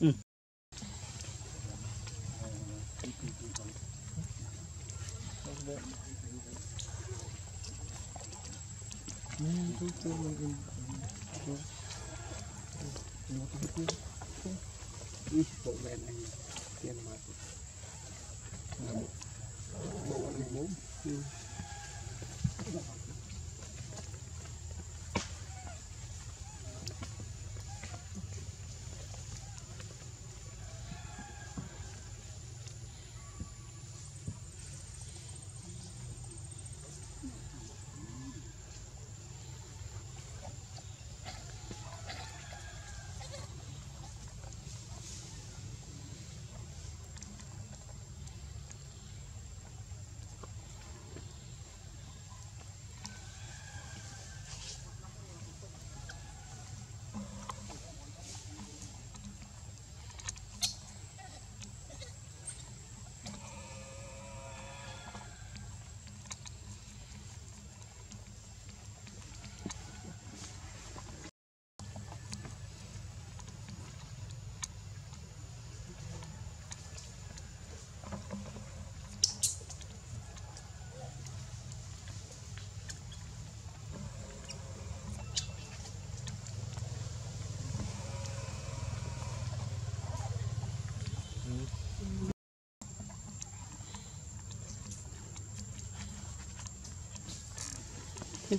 bộ bên anh tiền mặt bộ bốn yeah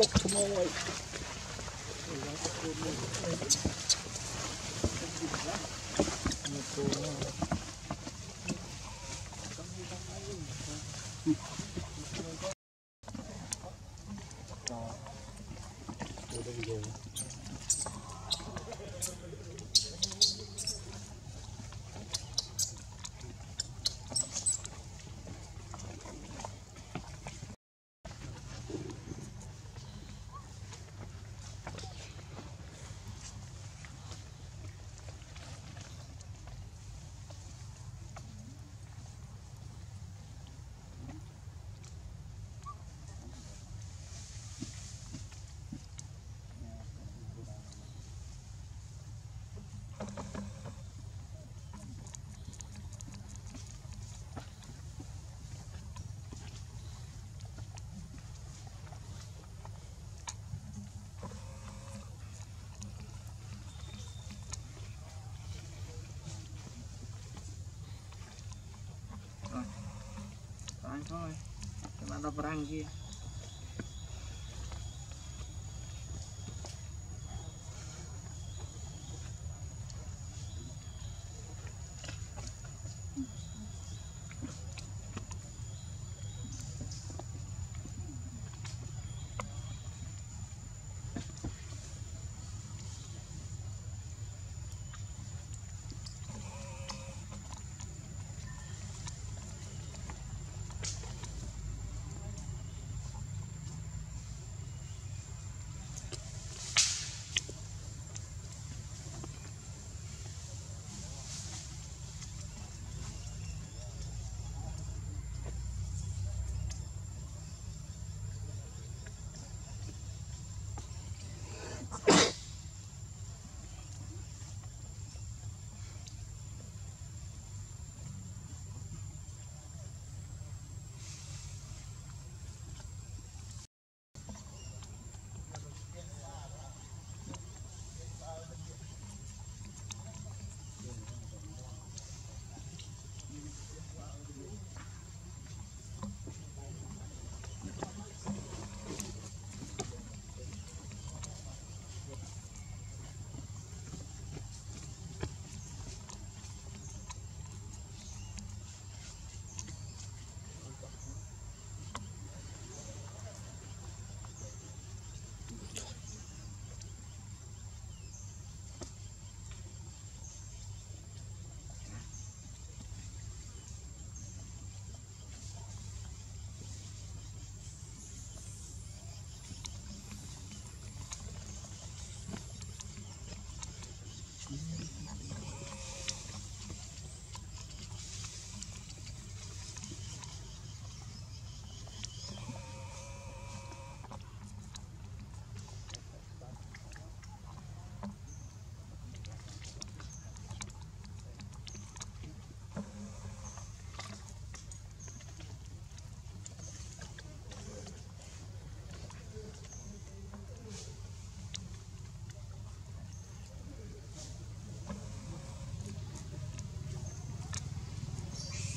ปกขโมยตัวนี้ bốc thôi, ơi anh thôi Cuma ada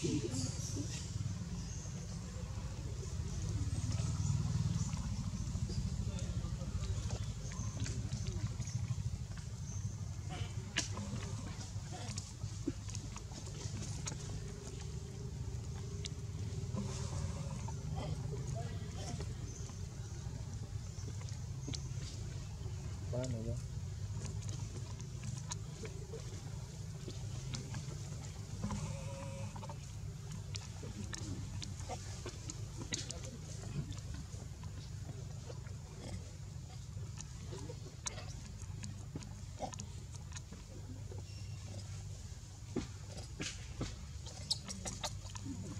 kia Paano ba?